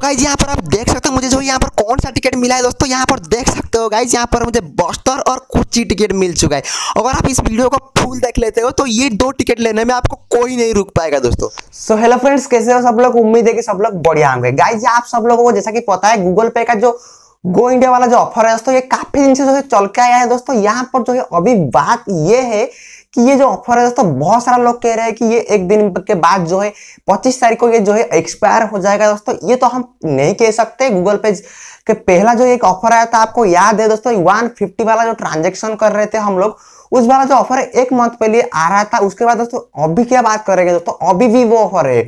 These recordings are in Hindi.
तो गाइज़ यहाँ पर आप देख सकते हो मुझे जो यहाँ पर कौन सा टिकट मिला है दोस्तों, यहाँ पर देख सकते हो गाइज़ यहाँ पर मुझे बस्तर और कुछ टिकट मिल चुका है। अगर आप इस वीडियो को फुल देख लेते हो तो ये दो टिकट लेने में आपको कोई नहीं रुक पाएगा दोस्तों। सो हेलो फ्रेंड्स कैसे हो सब लोग? उम्मीद है कि सब लोग बढ़िया होंगे। गाइज़ आप सब लोगों को जैसा कि पता है गूगल पे का जो गो इंडिया वाला जो ऑफ़र है दोस्तों, ये काफ़ी दिन से जो है चल के आया है दोस्तों। यहाँ पर जो है, अभी बात ये है कि ये जो ऑफ़र है दोस्तों, बहुत सारा लोग कह रहे हैं कि ये एक दिन के बाद जो है, पच्चीस तारीख को ये जो है एक्सपायर हो जाएगा दोस्तों। ये तो हम नहीं कह सकते। गूगल पे के पहला जो एक ऑफ़र आया था, आपको याद है दोस्तों वन फिफ्टी वाला जो ट्रांजेक्शन कर रहे थे हम लोग, उस वाला जो ऑफ़र एक मंथ पहले आ रहा था। उसके बाद दोस्तों अभी क्या बात करेंगे दोस्तों, अभी भी वो ऑफ़र है।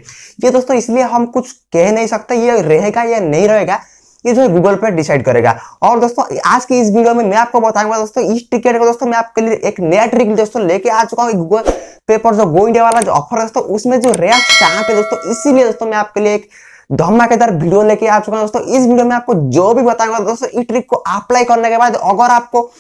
ये दोस्तों, इसलिए हम कुछ कह नहीं सकते, ये रहेगा या नहीं रहेगा। ये जो है गूगल पे डिसाइड करेगा। और दोस्तों, आज की इस वीडियो में मैं आपको बताऊँगा दोस्तों, इस टिकट को दोस्तों, मैं आपके लिए एक नया ट्रिक दोस्तों लेके आ चुका हूँ गूगल पे पर जो गो इंडिया वाला जो ऑफ़र है दोस्तों, उसमें जो रेट चाहते हैं दोस्तों, इसीलिए दोस्तों मैं आपके लिए एक धमाकेदार वीडियो लेके आ चुका हूँ दोस्तों। इस वीडियो में आपको जो भी बताऊँगा दोस्तों, इस ट्रिक को अप्लाई करने के बाद अगर आपको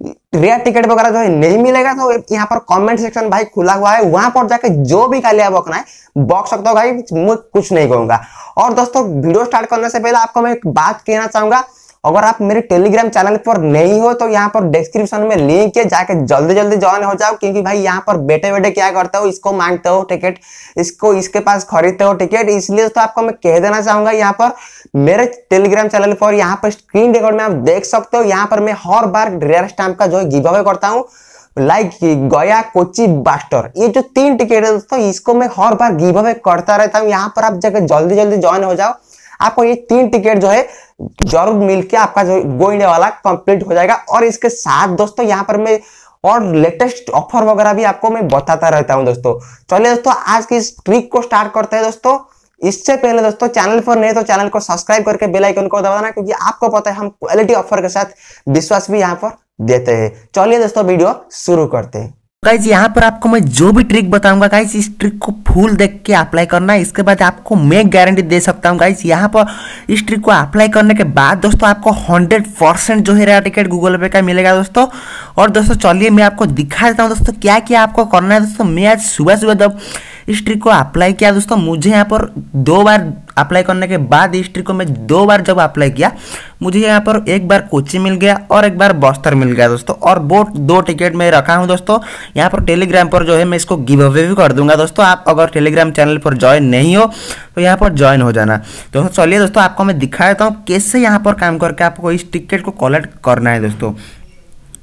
रेयर टिकट वगैरह जो है नहीं मिलेगा तो यहाँ पर कमेंट सेक्शन भाई खुला हुआ है। वहाँ पर जाकर जो भी गालियाँ बकना है बक सकता हो भाई, मैं कुछ नहीं कहूँगा। और दोस्तों, वीडियो स्टार्ट करने से पहले आपको मैं एक बात कहना चाहूँगा अगर आप मेरे टेलीग्राम चैनल पर नहीं हो तो यहाँ पर डिस्क्रिप्शन में लिंक है, जाके जल्दी जल्दी ज्वाइन हो जाओ, क्योंकि भाई यहाँ पर बैठे बैठे क्या करते हो, इसको मांगते हो टिकट इसको इसके पास खरीदते हो टिकट इसलिए तो आपको मैं कह देना चाहूँगा यहाँ पर, मेरे टेलीग्राम चैनल पर यहाँ पर स्क्रीन रिकॉर्ड में आप देख सकते हो, यहाँ पर मैं हर बार रेयर स्टैम्प का जो गिव अवे करता हूँ लाइक गया कोची बास्टर, ये जो तीन टिकट है दोस्तों, इसको मैं हर बार गिव अवे करता रहता हूँ, यहाँ पर आप जाकर जल्दी जल्दी ज्वाइन हो जाओ आपको ये तीन टिकट जो है, ज़रूर मिलके आपका जो गो इंडिया वाला कंप्लीट हो जाएगा। और इसके साथ दोस्तों, यहाँ पर मैं और लेटेस्ट ऑफ़र वगैरह भी आपको मैं बताता रहता हूँ दोस्तों। चलिए दोस्तों, आज की इस ट्रिक को स्टार्ट करते हैं दोस्तों। इससे पहले दोस्तों चैनल पर नहीं तो चैनल को सब्सक्राइब करके बेल आइकन को दबाना, क्योंकि आपको पता है, हम क्वालिटी ऑफ़र के साथ विश्वास भी यहाँ पर देते हैं। चलिए दोस्तों वीडियो शुरू करते हैं। गाइज़ यहाँ पर आपको मैं जो भी ट्रिक बताऊँगा गाइज़ इस ट्रिक को फुल देख के अप्लाई करना है। इसके बाद आपको मैं गारंटी दे सकता हूँ गाइज़ यहाँ पर इस ट्रिक को अप्लाई करने के बाद दोस्तों आपको 100 परसेंट जो है रेयर टिकट गूगल पे का मिलेगा दोस्तों। और दोस्तों, चलिए मैं आपको दिखा देता हूँ दोस्तों क्या क्या आपको करना है दोस्तों। मैं आज सुबह सुबह जब इस ट्रिक को अप्लाई किया। दोस्तों, मुझे यहाँ पर दो बार अप्लाई करने के बाद इस ट्रिक को मैं दो बार जब अप्लाई किया, मुझे यहाँ पर एक बार कोची मिल गया और एक बार बस्तर मिल गया दोस्तों। और वो दो टिकट मैं रखा हूँ दोस्तों। यहाँ पर टेलीग्राम पर जो है, मैं इसको गिव अवे भी कर दूँगा दोस्तों। आप अगर टेलीग्राम चैनल पर ज्वाइन नहीं हो तो यहाँ पर ज्वाइन हो जाना। दोस्तों चलिए दोस्तों, आपको मैं दिखा देता हूँ कैसे यहाँ पर काम करके आपको इस टिकट को कलेक्ट करना है दोस्तों।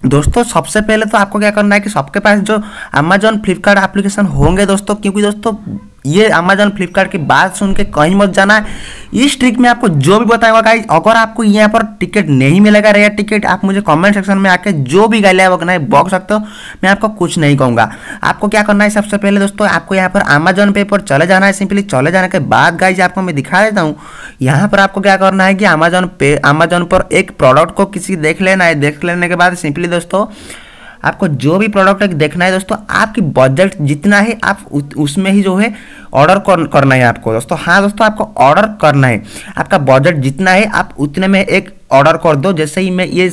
दोस्तों, सबसे पहले तो आपको क्या करना है कि सबके पास जो अमेजोन फ्लिपकार्ट एप्लीकेशन होंगे दोस्तों, क्योंकि दोस्तों ये अमेजोन फ्लिपकार्ट की बात सुन के कहीं मत जाना। इस ट्रिक में आपको जो भी बताऊँगा गाइज़ अगर आपको यहाँ पर टिकट नहीं मिलेगा रेयर टिकट आप मुझे कमेंट सेक्शन में आके जो भी गालियाँ बकना है बक सकते हो मैं आपको कुछ नहीं कहूँगा। आपको क्या करना है, सबसे पहले दोस्तों, आपको यहाँ पर अमेजोन पे पर चले जाना है। सिंपली चले जाने के बाद गाइज़ आपको मैं दिखा देता हूँ। यहाँ पर आपको क्या करना है कि अमेजोन पे अमेजोन पर एक प्रोडक्ट को किसी देख लेना है। देख लेने के बाद सिंपली दोस्तों आपको जो भी प्रोडक्ट देखना है दोस्तों आपकी बजट जितना है आप उसमें ही जो है ऑर्डर कर, करना है आपको। दोस्तों हाँ दोस्तों आपको ऑर्डर करना है। आपका बजट जितना है आप उतने में एक ऑर्डर कर दो। जैसे ही मैं ये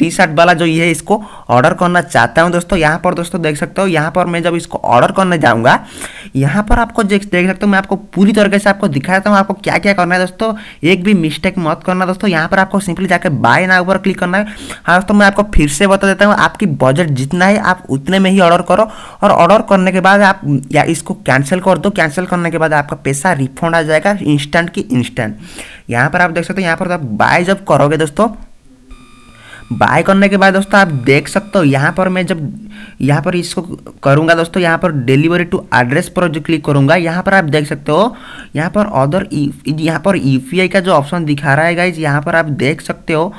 टी शर्ट वाला जो ये है, इसको ऑर्डर करना चाहता हूँ दोस्तों। यहाँ पर दोस्तों देख सकते हो, यहाँ पर मैं जब इसको ऑर्डर करने जाऊँगा, यहाँ पर आपको देख देख सकते हो, मैं आपको पूरी तरीके से आपको दिखाता हूँ, आपको क्या क्या करना है दोस्तों। एक भी मिस्टेक मत करना दोस्तों, यहाँ पर आपको सिंपली जाकर बाय ना ऊपर क्लिक करना है। हाँ दोस्तों, मैं आपको फिर से बता देता हूँ, आपकी बजट जितना है, आप उतने में ही ऑर्डर करो। और ऑर्डर करने के बाद आप या इसको कैंसिल कर दो कैंसिल करने के बाद आपका पैसा रिफंड आ जाएगा इंस्टेंट की इंस्टेंट यहाँ पर आप देख सकते हो, यहाँ पर आप बाय जब करोगे दोस्तों बाय करने के बाद दोस्तों आप देख सकते हो यहाँ पर मैं जब यहाँ पर इसको करूँगा दोस्तों यहाँ पर डिलीवरी टू एड्रेस पर जो क्लिक करूँगा यहाँ पर आप देख सकते हो यहाँ पर अदर यहाँ पर यूपीआई का जो ऑप्शन दिखा रहा है गाइज़ यहाँ पर आप देख सकते हो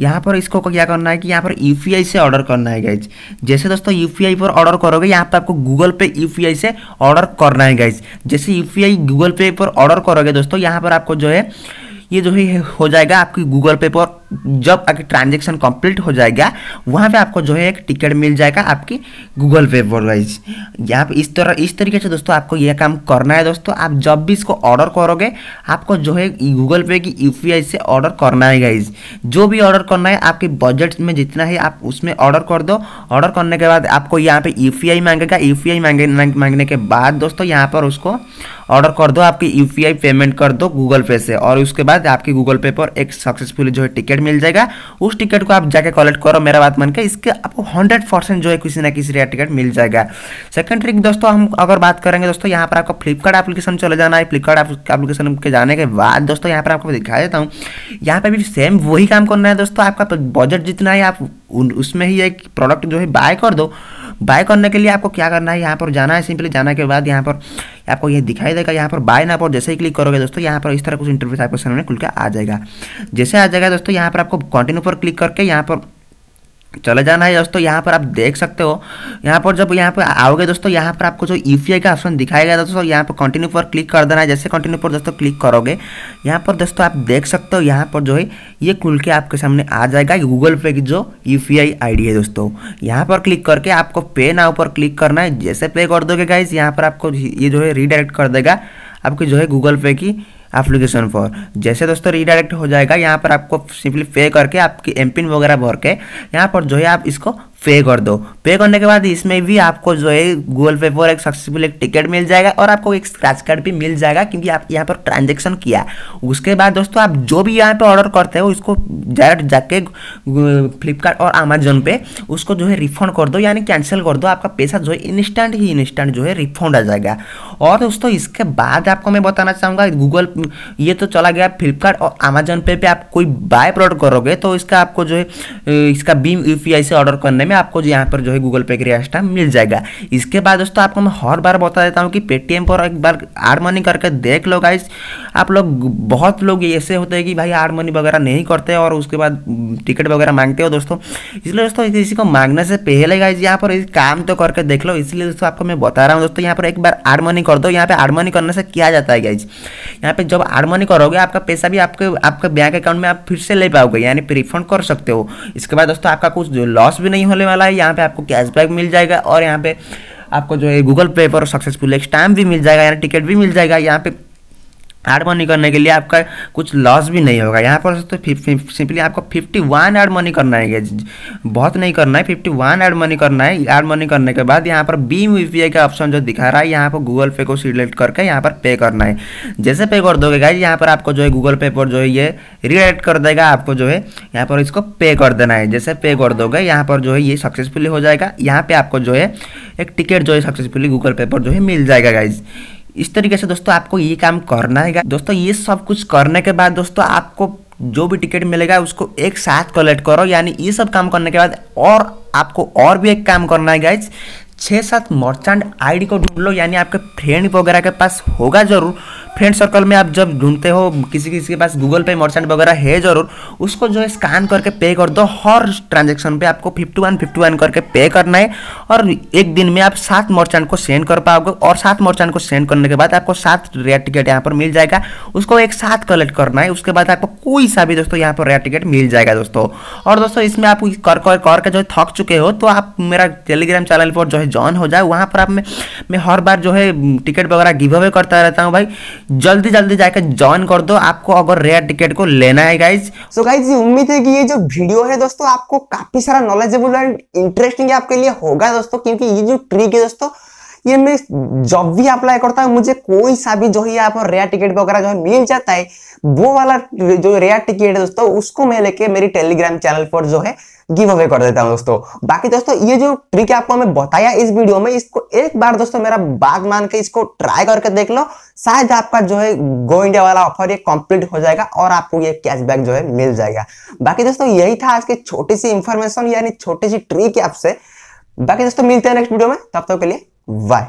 यहाँ पर इसको क्या करना है कि यहाँ पर यूपीआई से ऑर्डर करना है गाइज़ जैसे दोस्तों यूपीआई पर ऑर्डर करोगे यहाँ पर आपको गूगल पे यू से ऑर्डर करना है गाइज़ जैसे यू गूगल पे पर ऑर्डर करोगे दोस्तों यहाँ पर आपको जो है ये जो है हो जाएगा आपकी गूगल पे पर जब अगर ट्रांजेक्शन कंप्लीट हो जाएगा, वहाँ पे आपको जो है एक टिकट मिल जाएगा आपकी गूगल पे पर। वाइज यहाँ पे इस तरह, इस तरीके से दोस्तों आपको यह काम करना है दोस्तों। आप जब भी इसको ऑर्डर करोगे, आपको जो है गूगल पे की यूपीआई से ऑर्डर करना है गाइज़ जो भी ऑर्डर करना है, आपके बजट में जितना है, आप उसमें ऑर्डर कर दो। ऑर्डर करने के बाद आपको यहाँ पे यू मांगेगा। यू मांगे, मांगने के बाद दोस्तों यहाँ पर उसको ऑर्डर कर दो। आपकी यूपीआई पेमेंट कर दो गूगल पे से। और उसके बाद आपकी गूगल पे पर एक सक्सेसफुल जो है टिकट मिल जाएगा। उस टिकट को आप जाके कलेक्ट करो मेरा बात मान के इसके आपको हंड्रेड परसेंट जो है किसी ना किसी रेयर टिकट मिल जाएगा। सेकंड ट्रिक दोस्तों, हम अगर बात करेंगे दोस्तों, यहाँ पर आपको फ्लिपकार्ट एप्लीकेशन चले जाना है। फ्लिपकार्ट एप्लीकेशन के जाने के बाद दोस्तों, यहाँ पर आपको दिखा देता हूँ। यहाँ पर भी सेम वही काम करना है दोस्तों। आपका बजट जितना है, आप उसमें ही एक प्रोडक्ट जो है बाय कर दो। बाय करने के लिए आपको क्या करना है? यहाँ पर जाना है। सिंपली जाने के बाद यहाँ पर आपको ये दिखाई देगा, यहाँ पर बाय ना पर जैसे ही क्लिक करोगे दोस्तों, यहाँ पर इस तरह कुछ इंटरव्यू आपके सामने खुल के आ जाएगा। जैसे आ जाएगा दोस्तों, यहाँ पर आपको कंटिन्यू पर क्लिक करके यहाँ पर चले जाना है दोस्तों, यहाँ पर आप देख सकते हो। यहाँ पर जब यहाँ पर आओगे दोस्तों, यहाँ पर आपको जो यू का ऑप्शन दिखाएगा दोस्तों, यहाँ पर कंटिन्यू पर क्लिक कर देना है। जैसे कंटिन्यू पर दोस्तों क्लिक करोगे, यहाँ पर दोस्तों आप देख सकते हो, यहाँ पर जो है, ये खुल के आपके सामने आ जाएगा गूगल पे की जो यू पी है दोस्तों। यहाँ पर क्लिक करके आपको पे नाव पर क्लिक करना है। जैसे पे कर दोगे गाइज़ यहाँ पर आपको ये जो है रीडायरेक्ट कर देगा आपकी जो है गूगल पे की एप्लीकेशन फॉर जैसे दोस्तों रीडायरेक्ट हो जाएगा, यहाँ पर आपको सिंपली पे करके आपकी एम वगैरह भर के यहाँ पर जो है आप इसको पे कर दो। पे करने के बाद इसमें भी आपको जो है गूगल पे पर एक सक्सेसफुल एक टिकट मिल जाएगा और आपको एक स्क्रैच कार्ड भी मिल जाएगा क्योंकि आप यहाँ पर ट्रांजेक्शन किया। उसके बाद दोस्तों आप जो भी यहाँ पे ऑर्डर करते हो उसको डायरेक्ट जाके फ्लिपकार्ट और अमेजोन पे उसको जो है रिफंड कर दो, यानी कैंसिल कर दो। आपका पैसा जो है इंस्टेंट ही इंस्टेंट जो है रिफंड आ जाएगा। और दोस्तों इसके बाद आपको मैं बताना चाहूँगा गूगल ये तो चला गया फ्लिपकार्ट और अमेजोन पे पे आप कोई बाय प्रोडक्ट करोगे तो इसका आपको जो है, इसका बीम यू से ऑर्डर करने में आपको जो यहाँ पर जो है गूगल पे का स्टैम मिल जाएगा। इसके बाद दोस्तों आपको मैं हर बार बता देता हूँ कि पेटीएम पर एक बार आर मनी करके देख लो गाइस आप लोग बहुत लोग ऐसे होते हैं कि भाई आर मनी वगैरह नहीं करते और उसके बाद टिकट वगैरह मांगते हो दोस्तों। इसलिए दोस्तों किसी को मांगने से पहले गाइज़ यहाँ पर काम तो करके देख लो। इसलिए दोस्तों आपको मैं बता रहा हूँ दोस्तों, यहाँ पर एक बार आर मनी कर दो। यहाँ पे आर मनी करने से क्या जाता है गाइज़ यहाँ पे जब आर मनी करोगे आपका पैसा भी आपके आपके बैंक अकाउंट में आप फिर से ले पाओगे, यानी रिफंड कर सकते हो। इसके बाद दोस्तों आपका कुछ लॉस भी नहीं होने वाला है। यहाँ पे आपको कैशबैक मिल जाएगा और यहाँ पे आपको जो है गूगल पे पर सक्सेसफुल एक स्टैम्प भी मिल जाएगा, यानी टिकट भी मिल जाएगा। यहाँ पे एड मनी करने के लिए आपका कुछ लॉस भी नहीं होगा। यहाँ पर तो सिंपली आपको फिफ्टी वन एड मनी करना है। बहुत नहीं करना है। फिफ्टी वन एड मनी करना है। एड मनी करने के बाद यहाँ पर बीम यू का ऑप्शन जो दिखा रहा है, यहाँ पर गूगल पे को सिलेक्ट करके यहाँ पर पे करना है। जैसे पे कर दोगे गाइज़ यहाँ पर आपको जो है गूगल पे पर जो है ये रिडायरेक्ट कर देगा। आपको जो है यहाँ पर इसको पे कर देना है। जैसे पे कर दोगे, यहाँ पर जो है ये सक्सेसफुली हो जाएगा। यहाँ पर आपको जो है एक टिकट जो है सक्सेसफुली गूगल पे पर जो है मिल जाएगा गाइज़ इस तरीके से दोस्तों आपको ये काम करना है। दोस्तों, ये सब कुछ करने के बाद दोस्तों, आपको जो भी टिकट मिलेगा, उसको एक साथ कलेक्ट करो। यानी ये सब काम करने के बाद और आपको और भी एक काम करना है गाइज़ छः सात मर्चेंट आईडी को ढूंढ लो, यानी आपके फ्रेंड वगैरह के पास होगा ज़रूर। फ्रेंड सर्कल में आप जब ढूंढते हो, किसी किसी के पास गूगल पे मर्चेंट वगैरह है ज़रूर, उसको जो है स्कैन करके पे कर दो। हर ट्रांजेक्शन पे आपको फिफ्टी वन फिफ्टी वन करके पे करना है और एक दिन में आप सात मर्चेंट को सेंड कर पाओगे और सात मर्चेंट को सेंड करने के बाद आपको सात रेयर टिकट यहाँ पर मिल जाएगा। उसको एक साथ कलेक्ट करना है, उसके बाद आपको कोई सा भी दोस्तों यहाँ पर रेयर टिकट मिल जाएगा दोस्तों। और दोस्तों, इसमें आप कर कर करके जो थक चुके हो तो आप मेरा टेलीग्राम चैनल पर जो है ज्वाइन हो जाए वहाँ पर आप मैं, मैं हर बार जो है टिकट वगैरह गिव अवे करता रहता हूँ भाई। जल्दी जल्दी जाकर ज्वाइन कर दो। आपको अगर रेयर टिकट को लेना है गाइज़ सो गाइज़ उम्मीद है कि ये जो वीडियो है दोस्तों आपको काफ़ी सारा नॉलेजेबल एंड इंटरेस्टिंग आपके लिए होगा दोस्तों क्योंकि ये जो ट्रिक है दोस्तों ये मैं जब भी अप्लाई करता हूँ मुझे कोई सा भी जो है पर रेयर टिकट वगैरह जो है मिल जाता है वो वाला जो रेयर टिकट है दोस्तों उसको मैं लेके मेरी टेलीग्राम चैनल पर जो है गिव अवे कर देता हूँ दोस्तों। बाकी दोस्तों, ये जो ट्रिक आपको मैं बताया इस वीडियो में, इसको एक बार दोस्तों मेरा बात मान के इसको ट्राई करके देख लो। शायद आपका जो है गो इंडिया वाला ऑफ़र ये कंप्लीट हो जाएगा और आपको ये कैशबैक जो है मिल जाएगा। बाकी दोस्तों, यही था आज की छोटी सी इंफॉर्मेशन यानी छोटी सी ट्रिक आपसे। बाकी दोस्तों, मिलते हैं नेक्स्ट वीडियो में। तब तक के लिए बाय